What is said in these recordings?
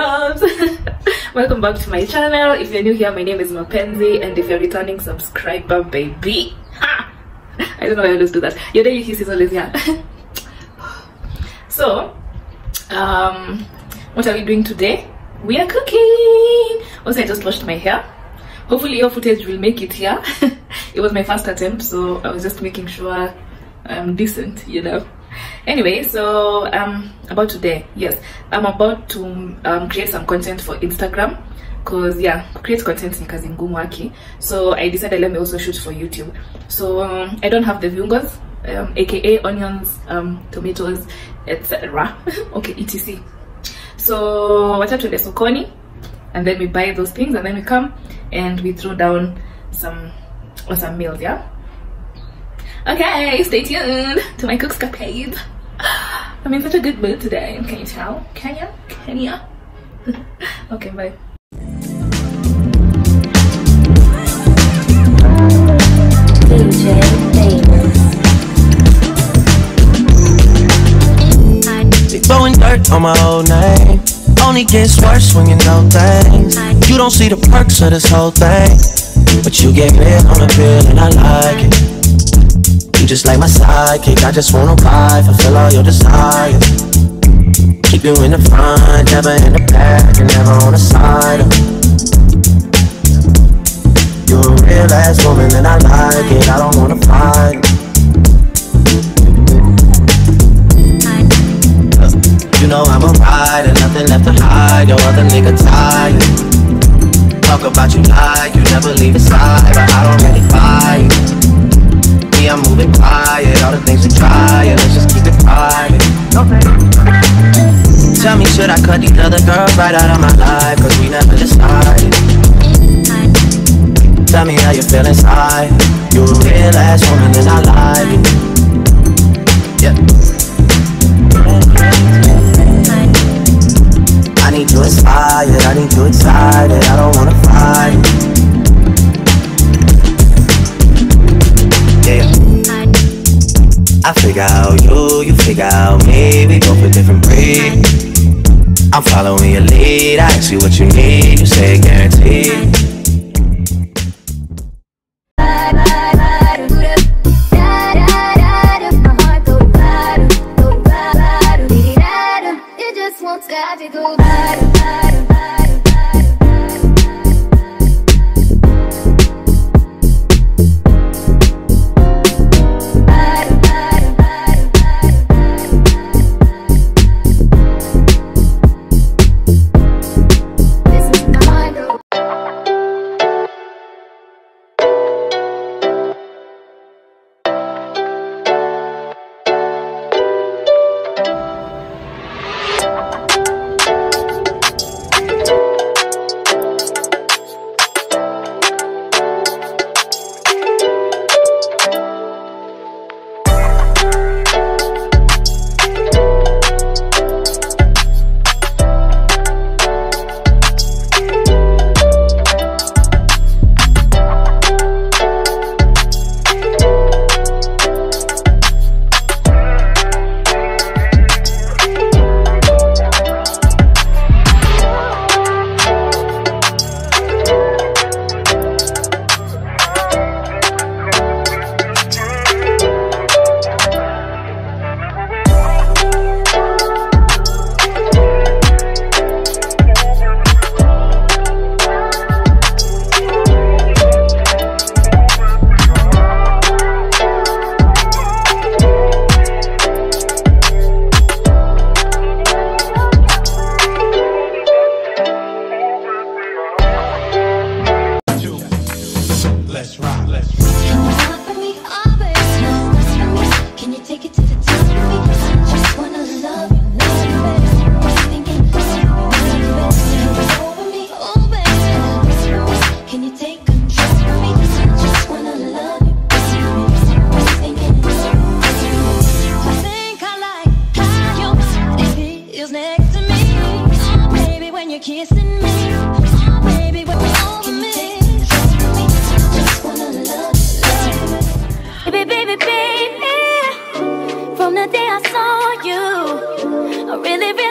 loves. Welcome back to my channel. If you're new here my name is mapenzi and if you're a returning subscriber baby. Ha! i don't know why i always do that. Your daily kiss is always here. So um what are we doing today? We are cooking. Also i just washed my hair. Hopefully your footage will make it here. It was my first attempt so i was just making sure i'm decent you know anyway so um about today yes. I'm about to um, create some content for instagram because yeah create content in kazi ngumu aki. So i decided let me also shoot for youtube. So um, i don't have the viungos um, aka onions um, tomatoes etc okay etc. So wacha tuende sokoni and then we buy those things and then we come and we throw down some or some meals yeah okay stay tuned to my cookscapade i'm in such a good mood today can you tell can you can you okay bye DJ Davis. Big blowing dirt on my old name. Only gets worse when you know things. You don't see the perks of this whole thing. But you get rid on the pill and I like it. Just like my sidekick, I just wanna ride, fulfill all your desires. Keep you in the front, never in the back, and never on the side. You're a real ass woman and I like it, I don't wanna fight. You know I'm a rider, nothing left to hide. Your other nigga tired. Talk about you like you never leave his side, but I don't really it. I'm moving quiet. All the things let's just keep it private. Tell me, should I cut these other girls right out of my life? Cause we never decided. Tell me how you feel inside. You're a real ass woman, and I like it. Yeah. I need you inspired, I need you excited, I don't wanna fight. I figure out you, you figure out me, we both a different breed. I'm following your lead, I ask you what you need, you say guaranteed. Stop to go This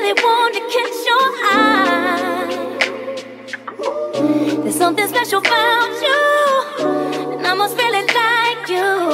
really want to catch your eye. There's something special about you, and I must really like you.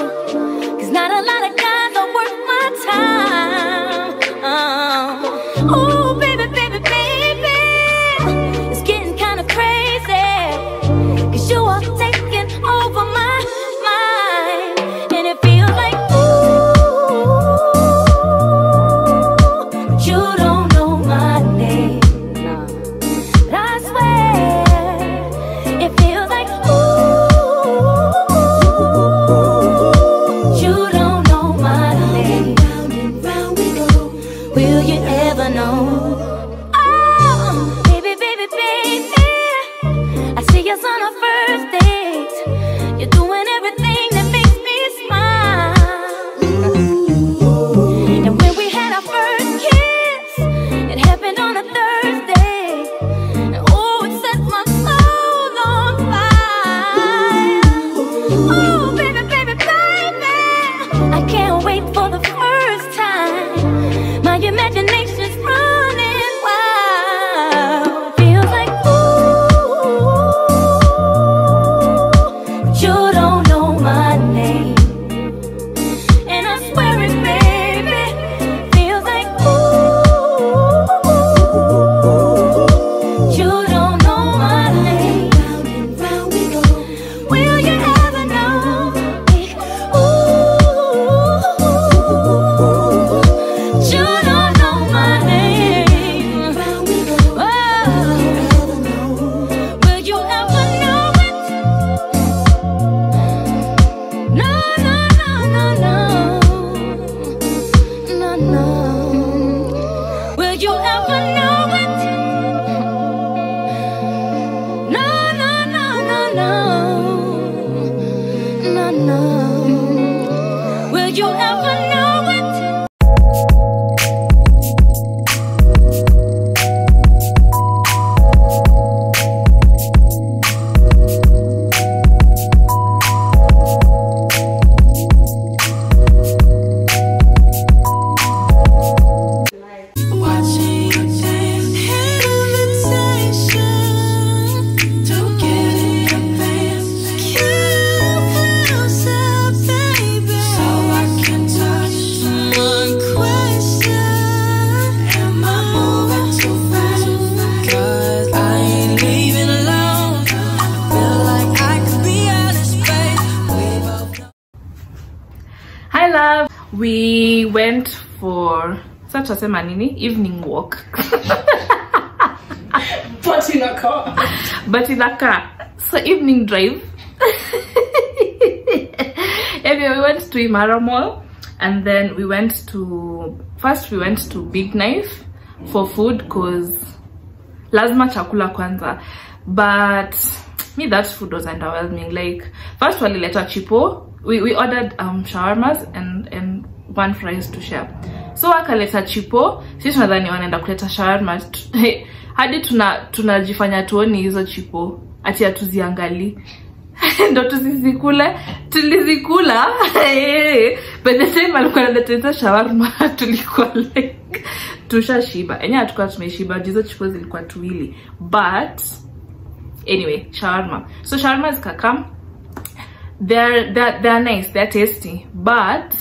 Went for such a nini evening walk. But in a car. but in a car. So evening drive. anyway, we went to Imara Mall and then we went to first we went to Big Knife for food cause lazima chakula kwanza. But me that food was underwhelming. Like first walileta chipo. We, we ordered um shawarmas and and one fries to share. So wakaleta chipo, sisi tunadhani wanaenda kuleta shawarma. Hadi tuna tunajifanya tuoni hizo chipo ati hatuziangali ndo tusizikule tulizikula But the time alikuwa analeta shawarma tulikuwa like tushashiba. Enye hatukuwa tumeshiba hizo chipo zilikuwa tuwili. But anyway shawarma. So shawarma zikakam they're, they're, they're nice they're tasty. But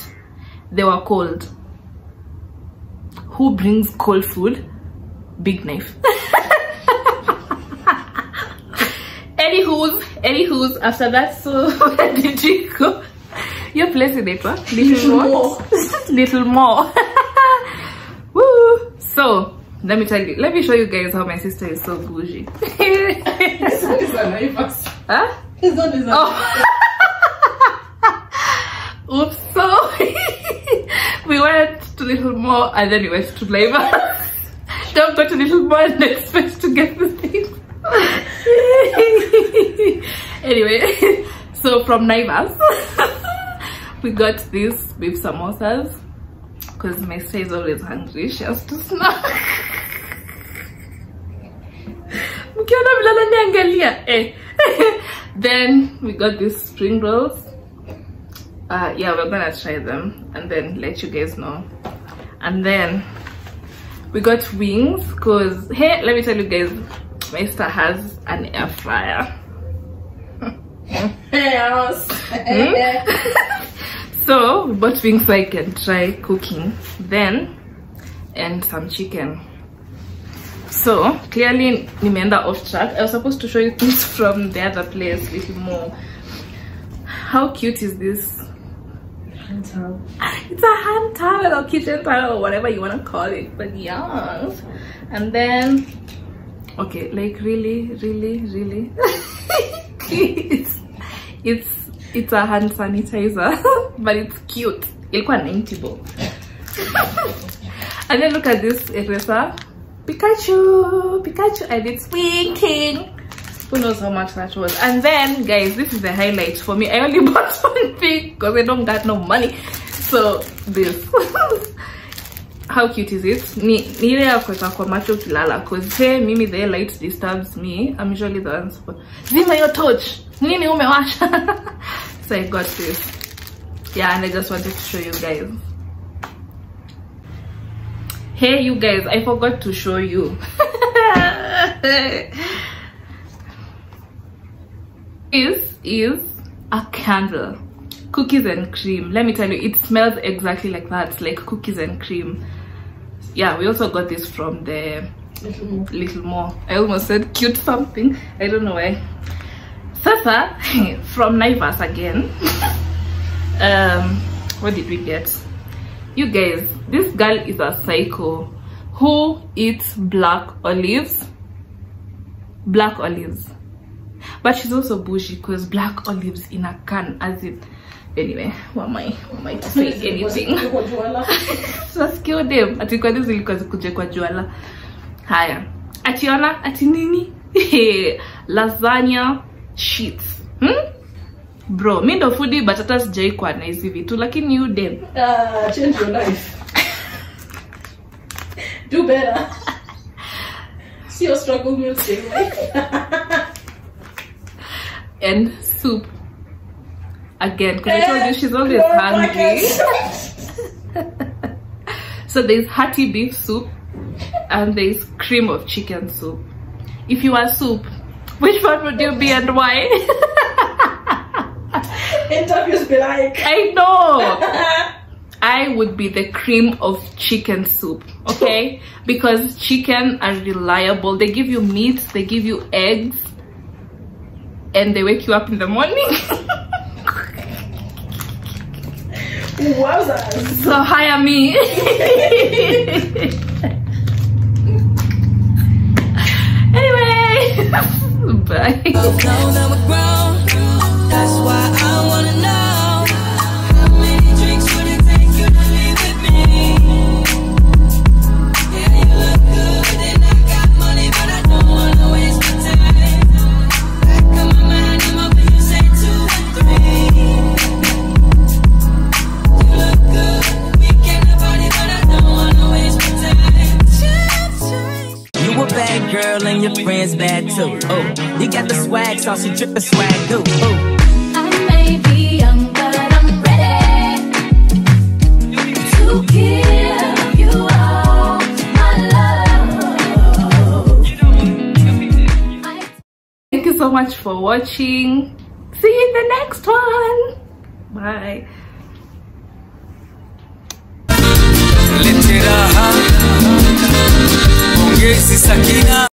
they were cold. Who brings cold food? Big knife. Anywho's anywho's after that? So where did you go? Your place inaitwa little more. Little more. Woo! so let me tell you let me show you guys how my sister is so bougie. His son is a Naivas. huh? His son is a Oh. Oops, so we to Little More and then we went to Flavor. Don't go a Little More and expect to get the things. anyway, so from Naivas, we got these beef samosas because my sister is always hungry. She has to snack. Eh. then we got these spring rolls uh yeah we're gonna try them and then let you guys know and then we got wings because hey let me tell you guys my sister has an air fryer house. Hmm? So we bought wings so I can try cooking. Then and some chicken. So clearly nimeenda off track. I was supposed to show you things from the other place little more. How cute is this? It's a hand towel or kitchen towel or whatever you want to call it. But yeah. And then okay, like really, really, really it's it's it's a hand sanitizer, but it's cute. Ilikuwa 90 bob. and then look at this eraser. Pikachu, Pikachu, and it's winking. Who knows how much that was? And then, guys, this is the highlight for me. I only bought one thing because I don't got no money. So this. how cute is it? Ni ile kuweka kwa macho ukilala cause hey, mimi the light disturbs me. I'm usually the one supposed. Zima your torch. Nini umewasha? so I got this. Yeah, and I just wanted to show you guys. Hey you guys, I forgot to show you. This is a candle. Cookies and cream. Let me tell you, it smells exactly like that, like cookies and cream. Yeah, we also got this from the little more. I almost said cute something. I don't know why. Sasa from Naivas again. um, what did we get? You guys, this girl is a psycho who eats black olives. Black olives. But she's also bougie because black olives in a can as it anyway, what am I what am I to say anything? Tunasikia dem ati kwa nini zilikuwa zikuje kwa juala. Haya. Ationa ati nini? Lasagna sheets. Hmm? Bro, mi ndo foodie but hata sijai kwa na hizi vitu lakini you dem. uh, change your life. Do better. See your struggle meal stay life. And soup again because I told you she's always hungry. So there's hearty beef soup and there's cream of chicken soup. If you are soup, which one would you be and why? Interviews be like. I know. I would be the cream of chicken soup, okay? Because chicken are reliable. They give you meat, they give you eggs, and they wake you up in the morning. Wowzers. so hire me. anyway, bye. The swag, saucy drippin' swag too. Oh. I may be young, but I'm ready to give you all my love. I Thank you so much for watching. See you in the next one. Bye. ongezi sakina